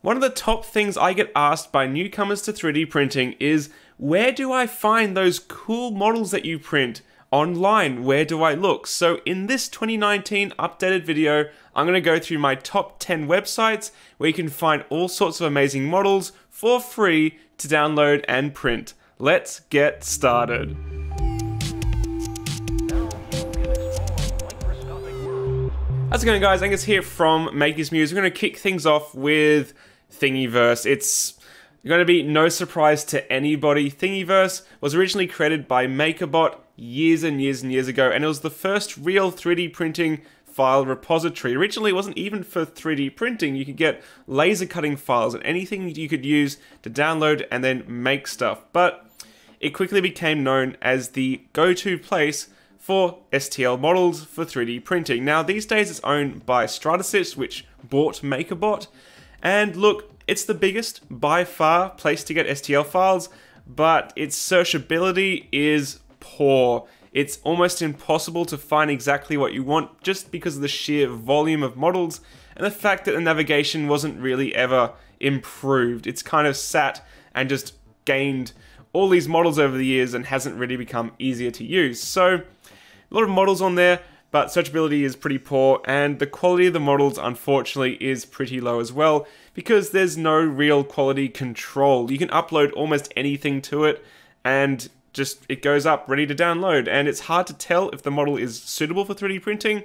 One of the top things I get asked by newcomers to 3D printing is where do I find those cool models that you print online? Where do I look? So, in this 2019 updated video, I'm going to go through my top 10 websites where you can find all sorts of amazing models for free to download and print. Let's get started. How's it going, guys? Angus here from Maker's Muse. We're going to kick things off with Thingiverse. It's going to be no surprise to anybody. Thingiverse was originally created by MakerBot years and years and years ago, and it was the first real 3D printing file repository. Originally, it wasn't even for 3D printing. You could get laser cutting files and anything you could use to download and then make stuff. But it quickly became known as the go to place for STL models for 3D printing. Now, these days it's owned by Stratasys, which bought MakerBot. And look, it's the biggest by far place to get STL files, but its searchability is poor. It's almost impossible to find exactly what you want just because of the sheer volume of models and the fact that the navigation wasn't really ever improved. It's kind of sat and just gained all these models over the years and hasn't really become easier to use. So, a lot of models on there, but searchability is pretty poor, and the quality of the models, unfortunately, is pretty low as well because there's no real quality control. You can upload almost anything to it, and just it goes up ready to download, and it's hard to tell if the model is suitable for 3D printing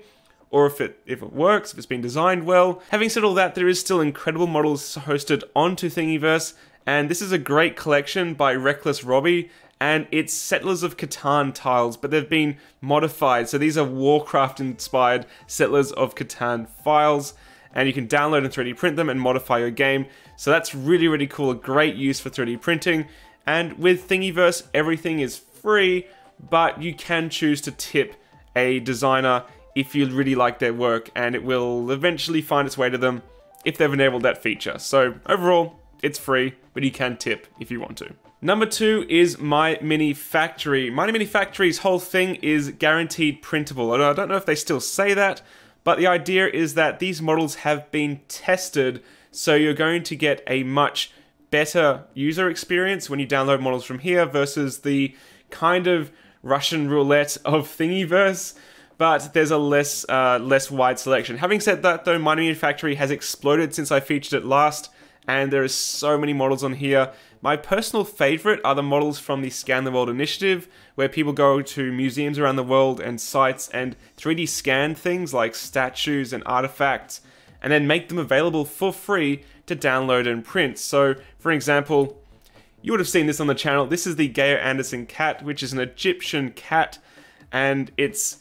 or if it if it works, if it's been designed well. Having said all that, there is still incredible models hosted onto Thingiverse, and this is a great collection by Reckless Robbie and it's Settlers of Catan tiles, but they've been modified. So these are Warcraft inspired Settlers of Catan files, and you can download and 3D print them and modify your game. So that's really, really cool. A great use for 3D printing. And with Thingiverse, everything is free, but you can choose to tip a designer if you really like their work, and it will eventually find its way to them if they've enabled that feature. So overall, it's free, but you can tip if you want to. Number two is My Mini Factory. My Mini Factory's whole thing is guaranteed printable. I don't know if they still say that, but the idea is that these models have been tested, so you're going to get a much better user experience when you download models from here versus the kind of Russian roulette of Thingiverse. But there's a less uh, less wide selection. Having said that, though, My Mini Factory has exploded since I featured it last, and there is so many models on here my personal favorite are the models from the Scan the World initiative, where people go to museums around the world and sites and 3D scan things like statues and artifacts, and then make them available for free to download and print. So, for example, you would have seen this on the channel. This is the Gayer-Anderson cat, which is an Egyptian cat, and it's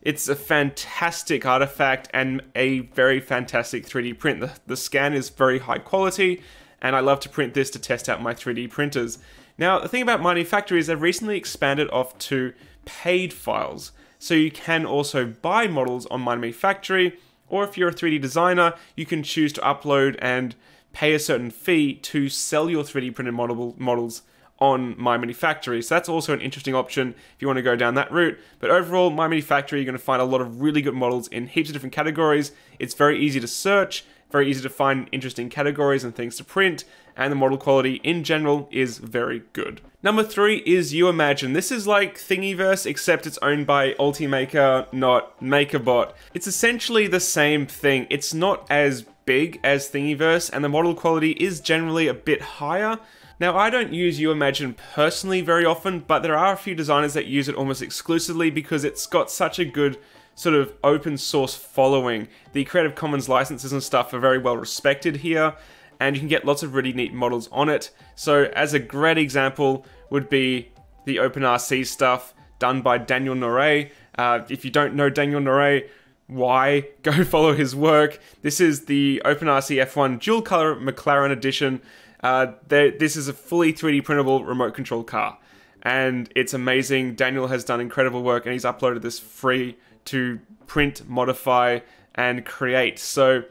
it's a fantastic artifact and a very fantastic 3D print. The, the scan is very high quality, and I love to print this to test out my 3D printers. Now, the thing about My Mini Factory is they've recently expanded off to paid files, so you can also buy models on My Mini Factory, or if you're a 3D designer, you can choose to upload and pay a certain fee to sell your 3D printed model models on My Mini Factory. So that's also an interesting option if you want to go down that route. But overall, My Mini Factory, you're going to find a lot of really good models in heaps of different categories. It's very easy to search, very easy to find interesting categories and things to print, and the model quality in general is very good. Number three is YouMagine. This is like Thingiverse, except it's owned by Ultimaker, not MakerBot. It's essentially the same thing. It's not as big as Thingiverse, and the model quality is generally a bit higher. Now, I don't use YouMagine personally very often, but there are a few designers that use it almost exclusively because it's got such a good sort of open source following. The Creative Commons licenses and stuff are very well respected here, and you can get lots of really neat models on it. So, as a great example, would be the OpenRC stuff done by Daniel Norée. Uh, if you don't know Daniel Norée, why? Go follow his work. This is the OpenRC F1 dual color McLaren edition. Uh, this is a fully 3D printable remote control car, and it's amazing. Daniel has done incredible work, and he's uploaded this free to print, modify, and create. So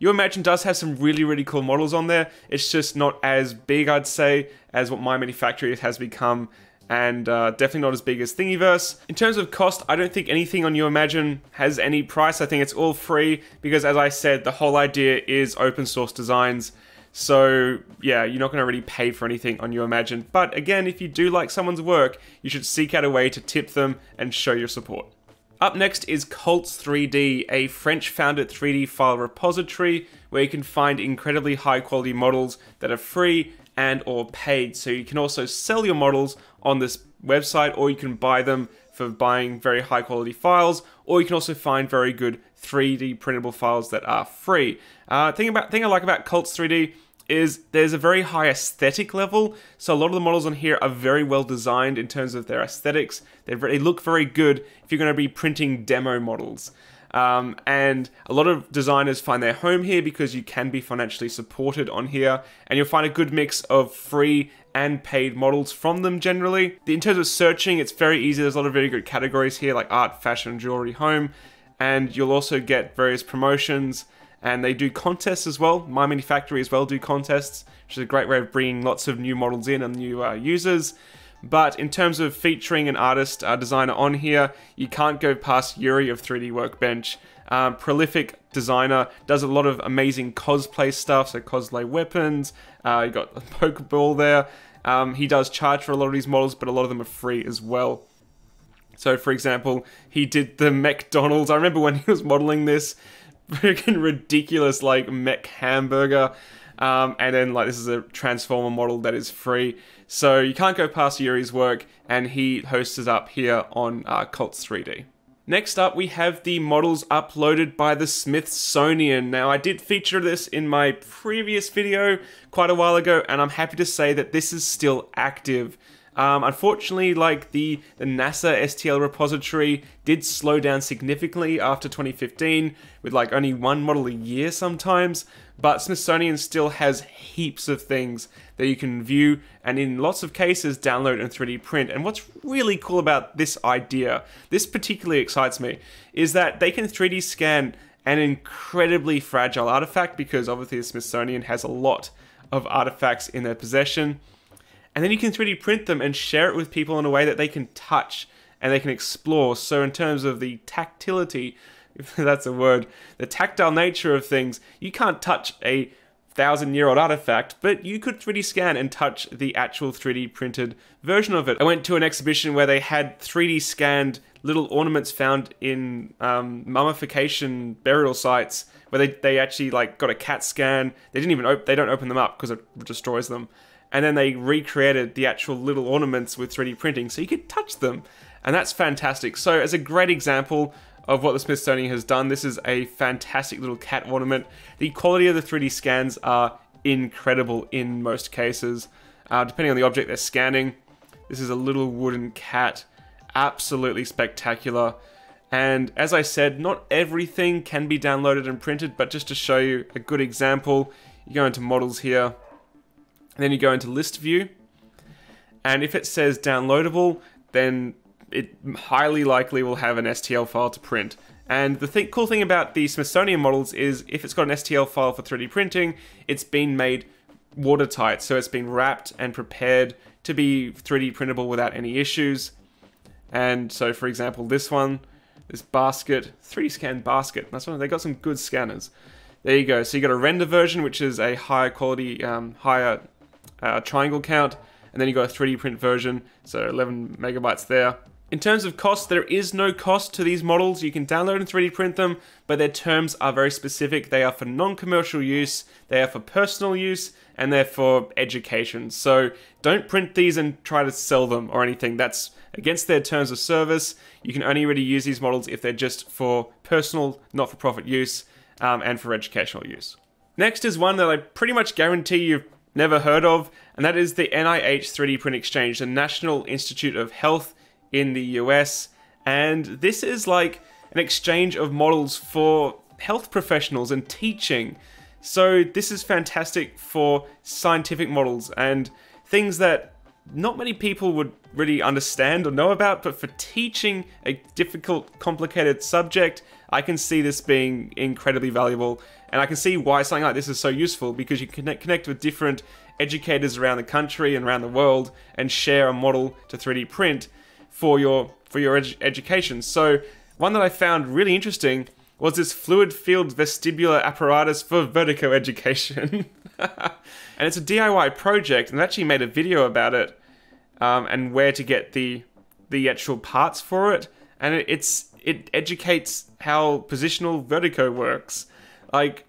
YouMagine does have some really, really cool models on there. It's just not as big, I'd say, as what My Mini Factory has become, and uh, definitely not as big as Thingiverse. In terms of cost, I don't think anything on YouMagine has any price. I think it's all free because, as I said, the whole idea is open source designs. So yeah, you're not going to really pay for anything on YouMagine. But again, if you do like someone's work, you should seek out a way to tip them and show your support. Up next is Cults 3D, a French founded 3D file repository where you can find incredibly high quality models that are free and or paid. So you can also sell your models on this website or you can buy them for buying very high quality files or you can also find very good 3D printable files that are free. Uh, thing about thing I like about Cults 3D is there's a very high aesthetic level. So a lot of the models on here are very well designed in terms of their aesthetics. They, they look very good if you're going to be printing demo models. Um, and a lot of designers find their home here because you can be financially supported on here, and you'll find a good mix of free and paid models from them generally. In terms of searching, it's very easy. There's a lot of very good categories here like art, fashion, jewelry, home, and you'll also get various promotions and they do contests as well. My Mini Factory as well do contests, which is a great way of bringing lots of new models in and new uh, users. But in terms of featuring an artist uh, designer on here, you can't go past Yuri of 3D Workbench. Um, prolific designer, does a lot of amazing cosplay stuff, so cosplay weapons. Uh, you got a Pokeball there. Um, he does charge for a lot of these models, but a lot of them are free as well. So, for example, he did the McDonald's. I remember when he was modeling this, freaking ridiculous like mech hamburger. Um, and then like this is a transformer model that is free. So you can't go past Yuri's work, and he hosts it up here on uh, Cults 3D. Next up, we have the models uploaded by the Smithsonian. Now, I did feature this in my previous video quite a while ago, and I'm happy to say that this is still active. Um, unfortunately, like the, the NASA STL repository did slow down significantly after 2015, with like only one model a year sometimes, but Smithsonian still has heaps of things that you can view and in lots of cases download and 3D print. And what's really cool about this idea, this particularly excites me, is that they can 3D scan an incredibly fragile artifact because obviously the Smithsonian has a lot of artifacts in their possession and then you can 3D print them and share it with people in a way that they can touch and they can explore. So, in terms of the tactility, if that's a word, the tactile nature of things, you can't touch a thousand year old artifact, but you could 3D scan and touch the actual 3D printed version of it. I went to an exhibition where they had 3D scanned little ornaments found in um, mummification burial sites where they, they actually like got a CAT scan. They didn't even op- they don't open them up because it destroys them and then they recreated the actual little ornaments with 3D printing so you could touch them. And that's fantastic. So, as a great example of what the Smithsonian has done, this is a fantastic little cat ornament. The quality of the 3D scans are incredible in most cases, uh, depending on the object they're scanning. This is a little wooden cat, absolutely spectacular. And as I said, not everything can be downloaded and printed, but just to show you a good example, you go into models here, then you go into list view. And if it says downloadable, then it highly likely will have an STL file to print. And the th cool thing about the Smithsonian models is if it's got an STL file for 3D printing, it's been made watertight. So it's been wrapped and prepared to be 3D printable without any issues. And so, for example, this one, this basket, 3D scan basket. That's one. They got some good scanners. There you go. So you got a render version, which is a higher quality, um, higher uh, triangle count, and then you got a 3D print version, so 11 megabytes there. In terms of cost, there is no cost to these models. You can download and 3D print them, but their terms are very specific. They are for non-commercial use, they are for personal use, and they're for education. So don't print these and try to sell them or anything. That's against their terms of service. You can only really use these models if they're just for personal, not-for-profit use, um, and for educational use. Next is one that I pretty much guarantee you've never heard of, and that is the NIH 3D Print Exchange, the National Institute of Health in the US. And this is like an exchange of models for health professionals and teaching. So, this is fantastic for scientific models and things that not many people would really understand or know about, but for teaching a difficult, complicated subject, I can see this being incredibly valuable and I can see why something like this is so useful because you can connect with different educators around the country and around the world and share a model to 3D print for your for your ed education. So one that I found really interesting was this fluid field vestibular apparatus for vertigo education. and it's a DIY project, and I actually made a video about it um, and where to get the the actual parts for it. And it, it's it educates how positional vertigo works. Like,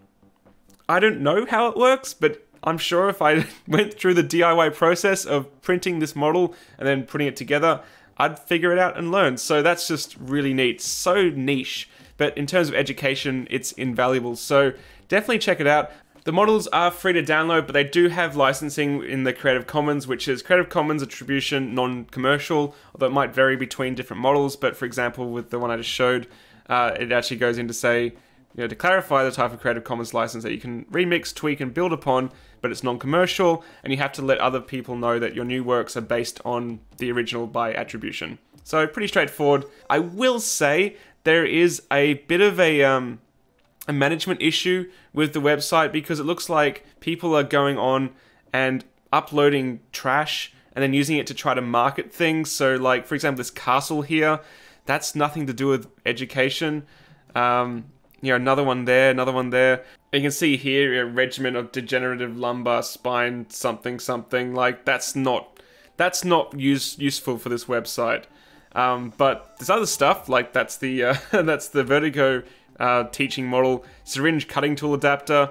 I don't know how it works, but I'm sure if I went through the DIY process of printing this model and then putting it together, I'd figure it out and learn. So that's just really neat. So niche, but in terms of education, it's invaluable. So definitely check it out. The models are free to download, but they do have licensing in the Creative Commons, which is Creative Commons attribution, non-commercial, although it might vary between different models. But for example, with the one I just showed, uh, it actually goes in to say, you know, to clarify the type of Creative Commons license that you can remix, tweak, and build upon, but it's non-commercial, and you have to let other people know that your new works are based on the original by attribution. So pretty straightforward. I will say there is a bit of a um, a management issue with the website because it looks like people are going on and uploading trash and then using it to try to market things. So, like for example, this castle here, that's nothing to do with education. Um, you know, another one there, another one there. You can see here a regiment of degenerative lumbar spine something something. Like that's not that's not use, useful for this website. Um, but there's other stuff, like that's the uh, that's the Vertigo uh, teaching model, syringe cutting tool adapter,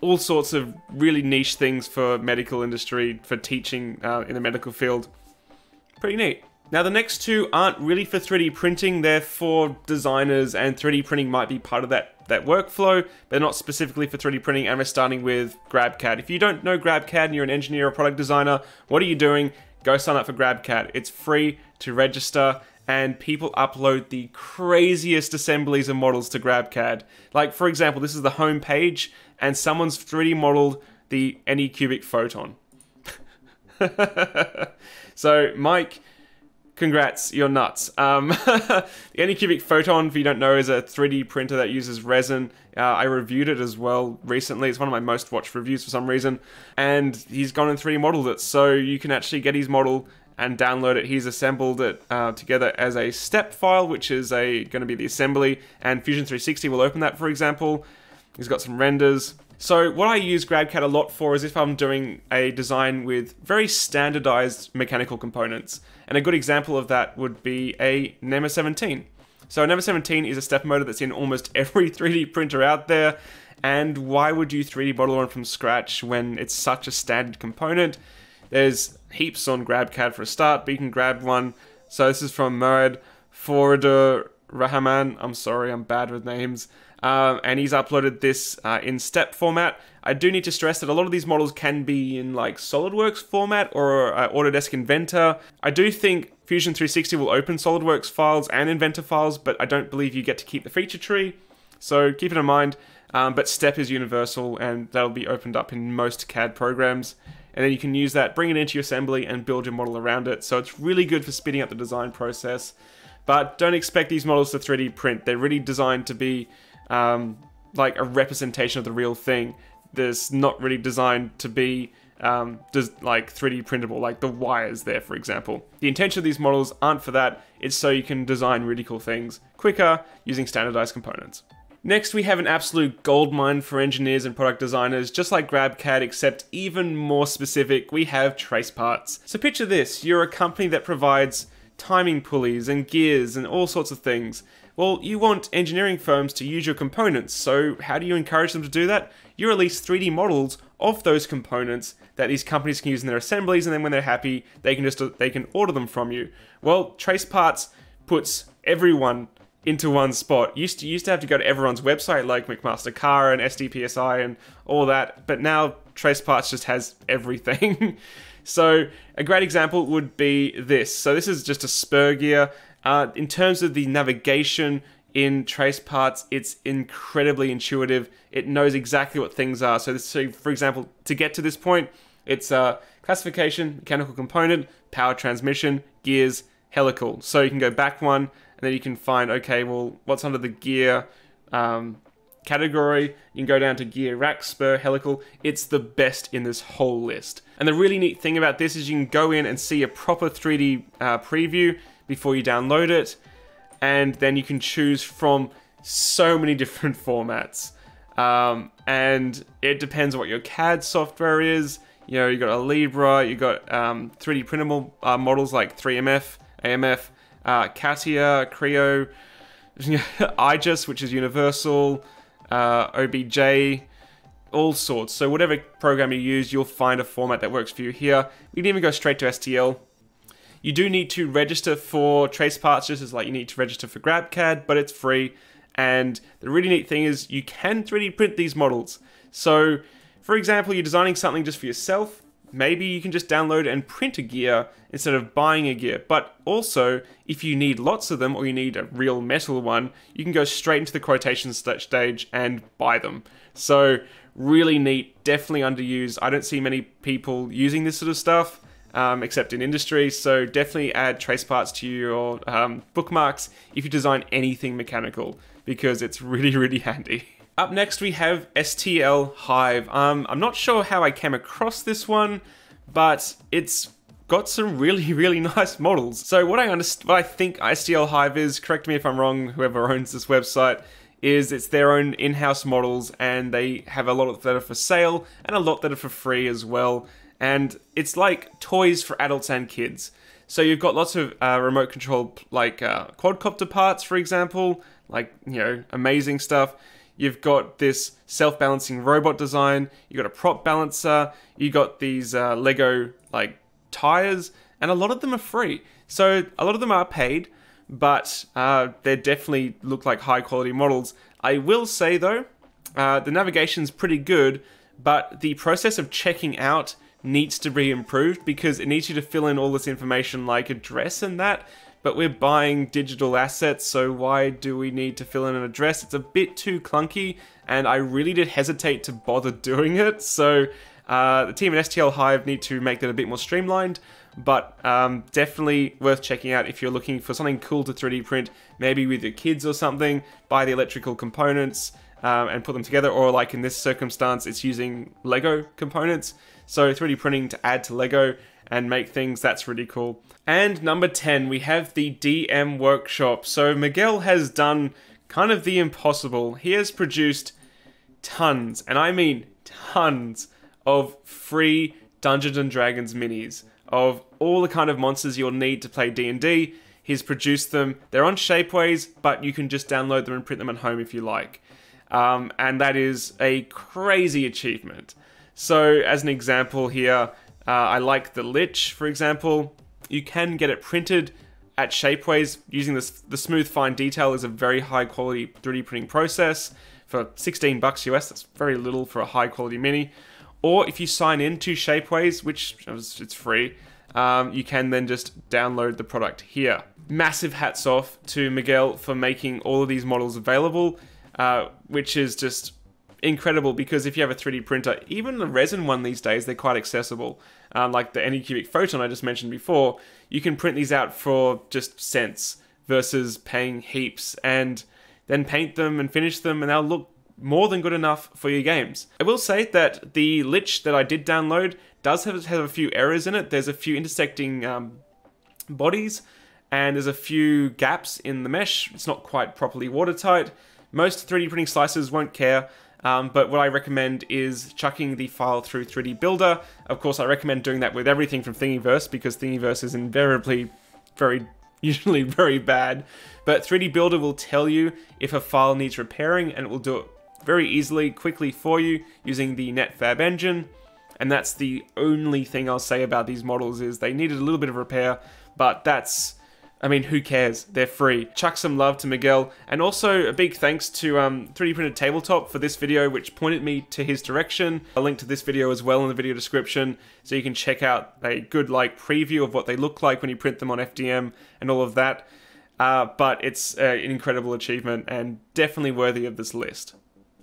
all sorts of really niche things for medical industry, for teaching uh, in the medical field. Pretty neat. Now the next two aren't really for 3D printing, they're for designers and 3D printing might be part of that, that workflow, but not specifically for 3D printing and we're starting with GrabCAD. If you don't know GrabCAD and you're an engineer or product designer, what are you doing? Go sign up for GrabCAD. It's free to register and people upload the craziest assemblies and models to GrabCAD. Like, for example, this is the home page, and someone's 3D modeled the Anycubic Photon. so, Mike, congrats, you're nuts. Um, the Anycubic Photon, if you don't know, is a 3D printer that uses resin. Uh, I reviewed it as well recently. It's one of my most watched reviews for some reason. And he's gone and 3D modeled it, so you can actually get his model and download it. He's assembled it uh, together as a step file, which is a going to be the assembly, and Fusion 360 will open that, for example. He's got some renders. So what I use GrabCAD a lot for is if I'm doing a design with very standardized mechanical components. And a good example of that would be a NEMA 17. So a NEMA 17 is a step motor that's in almost every 3D printer out there. And why would you 3D model one from scratch when it's such a standard component? There's heaps on GrabCAD for a start, but you can grab one. So this is from Murad Forder Rahman. I'm sorry, I'm bad with names. Um, and he's uploaded this uh, in step format. I do need to stress that a lot of these models can be in like SolidWorks format or uh, Autodesk Inventor. I do think Fusion 360 will open SolidWorks files and Inventor files, but I don't believe you get to keep the feature tree. So keep it in mind. Um, but step is universal and that'll be opened up in most CAD programs and then you can use that, bring it into your assembly, and build your model around it. So it's really good for speeding up the design process. But don't expect these models to 3D print. They're really designed to be um, like a representation of the real thing. There's not really designed to be um, like 3D printable, like the wires there, for example. The intention of these models aren't for that. It's so you can design really cool things quicker using standardized components. Next, we have an absolute goldmine for engineers and product designers, just like GrabCAD, except even more specific, we have trace parts. So picture this, you're a company that provides timing pulleys and gears and all sorts of things. Well, you want engineering firms to use your components, so how do you encourage them to do that? You release 3D models of those components that these companies can use in their assemblies, and then when they're happy, they can just they can order them from you. Well, Trace Parts puts everyone into one spot. Used to used to have to go to everyone's website like McMaster-Carr and SDPSI and all that, but now Trace Parts just has everything. so a great example would be this. So this is just a spur gear. Uh, in terms of the navigation in Trace Parts, it's incredibly intuitive. It knows exactly what things are. So, this, for example, to get to this point, it's a classification, mechanical component, power transmission, gears, helical. So you can go back one, then you can find, okay, well, what's under the gear um, category. You can go down to gear rack, spur, helical. It's the best in this whole list. And the really neat thing about this is you can go in and see a proper 3D uh, preview before you download it. And then you can choose from so many different formats. Um, and it depends what your CAD software is. You know, you got Alibre, you got um, 3D printable uh, models like 3MF, AMF, uh, CATIA, Creo, IGES, which is Universal, uh, OBJ, all sorts. So whatever program you use, you'll find a format that works for you here. You can even go straight to STL. You do need to register for trace parts, just as like you need to register for GrabCAD, but it's free. And the really neat thing is you can 3D print these models. So, for example, you're designing something just for yourself. Maybe you can just download and print a gear instead of buying a gear. But also, if you need lots of them or you need a real metal one, you can go straight into the quotation stage and buy them. So, really neat, definitely underused. I don't see many people using this sort of stuff. Um, except in industry. So definitely add trace parts to your um, bookmarks if you design anything mechanical because it's really, really handy. Up next, we have STL Hive. Um, I'm not sure how I came across this one, but it's got some really, really nice models. So what I understand, what I think STL Hive is, correct me if I'm wrong, whoever owns this website, is it's their own in-house models and they have a lot that are for sale and a lot that are for free as well. And it's like toys for adults and kids. So you've got lots of uh, remote control, like uh, quadcopter parts, for example, like, you know, amazing stuff. You've got this self-balancing robot design. You've got a prop balancer. You got these uh, Lego like tires, and a lot of them are free. So a lot of them are paid, but uh, they definitely look like high quality models. I will say though, uh, the navigation's pretty good, but the process of checking out needs to be improved because it needs you to fill in all this information like address and that but we're buying digital assets, so why do we need to fill in an address? It's a bit too clunky, and I really did hesitate to bother doing it, so uh, the team at STL Hive need to make that a bit more streamlined, but um, definitely worth checking out if you're looking for something cool to 3D print, maybe with your kids or something, buy the electrical components, um, and put them together, or like in this circumstance, it's using Lego components. So 3D printing to add to Lego and make things. That's really cool. And number 10, we have the DM Workshop. So Miguel has done kind of the impossible. He has produced tons, and I mean tons, of free Dungeons and Dragons minis of all the kind of monsters you'll need to play D&D. He's produced them. They're on Shapeways, but you can just download them and print them at home if you like. Um, and that is a crazy achievement. So, as an example here, uh, I like the Lich, for example. You can get it printed at Shapeways using this. The smooth fine detail is a very high quality 3D printing process. For 16 bucks US, that's very little for a high quality mini. Or if you sign in to Shapeways, which it's free, um, you can then just download the product here. Massive hats off to Miguel for making all of these models available, uh, which is just incredible because if you have a 3D printer, even the resin one these days, they're quite accessible. Um, like the Anycubic Photon I just mentioned before, you can print these out for just cents versus paying heaps and then paint them and finish them and they'll look more than good enough for your games. I will say that the Lich that I did download does have, have a few errors in it. There's a few intersecting um, bodies and there's a few gaps in the mesh. It's not quite properly watertight. Most 3D printing slicers won't care, um, but what I recommend is chucking the file through 3D Builder. Of course, I recommend doing that with everything from Thingiverse because Thingiverse is invariably very, usually very bad. But 3D Builder will tell you if a file needs repairing and it will do it very easily, quickly for you using the Netfabb engine. And that's the only thing I'll say about these models is they needed a little bit of repair, but that's I mean, who cares? They're free. Chuck some love to Miguel, and also a big thanks to um, 3D Printed Tabletop for this video, which pointed me to his direction. A link to this video as well in the video description, so you can check out a good like preview of what they look like when you print them on FDM and all of that. Uh, but it's uh, an incredible achievement and definitely worthy of this list.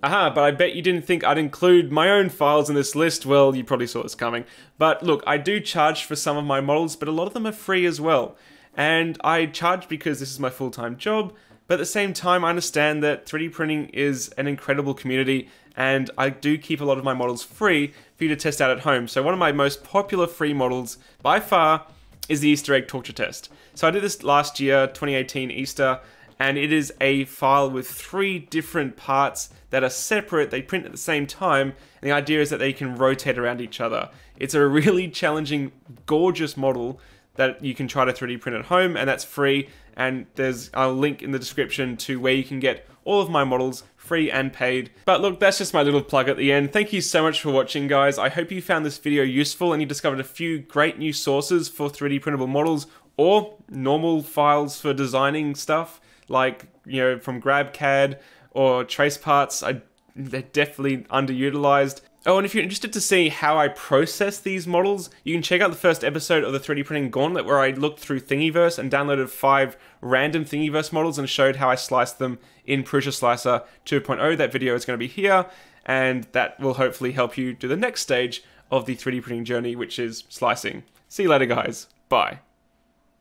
Aha, but I bet you didn't think I'd include my own files in this list. Well, you probably saw this coming. But look, I do charge for some of my models, but a lot of them are free as well and I charge because this is my full time job. But at the same time, I understand that 3D printing is an incredible community, and I do keep a lot of my models free for you to test out at home. So, one of my most popular free models by far is the Easter egg torture test. So, I did this last year, 2018 Easter, and it is a file with three different parts that are separate, they print at the same time, and the idea is that they can rotate around each other. It's a really challenging, gorgeous model that you can try to 3D print at home, and that's free. And there's a link in the description to where you can get all of my models free and paid. But look, that's just my little plug at the end. Thank you so much for watching, guys. I hope you found this video useful and you discovered a few great new sources for 3D printable models or normal files for designing stuff, like, you know, from GrabCAD or TraceParts. I, they're definitely underutilized. Oh, and if you're interested to see how I process these models, you can check out the first episode of the 3D Printing Gauntlet where I looked through Thingiverse and downloaded five random Thingiverse models and showed how I sliced them in Prusa Slicer 2.0. That video is going to be here, and that will hopefully help you do the next stage of the 3D printing journey, which is slicing. See you later, guys. Bye.